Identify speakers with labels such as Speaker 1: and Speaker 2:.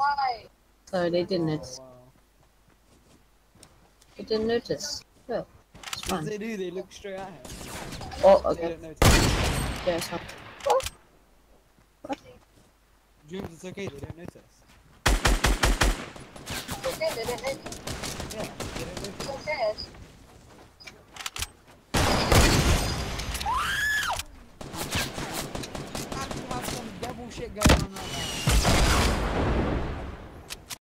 Speaker 1: Why?
Speaker 2: So they didn't.
Speaker 3: Oh, wow.
Speaker 2: They didn't notice. Well, it's fine.
Speaker 3: They do. They look straight at him.
Speaker 2: Oh, okay.
Speaker 3: They don't notice.
Speaker 2: Yeah, it's. Oh. What?
Speaker 3: James, it's okay. They don't notice.
Speaker 1: It's okay. They don't notice.
Speaker 3: Yeah, okay. shit going
Speaker 1: on right now.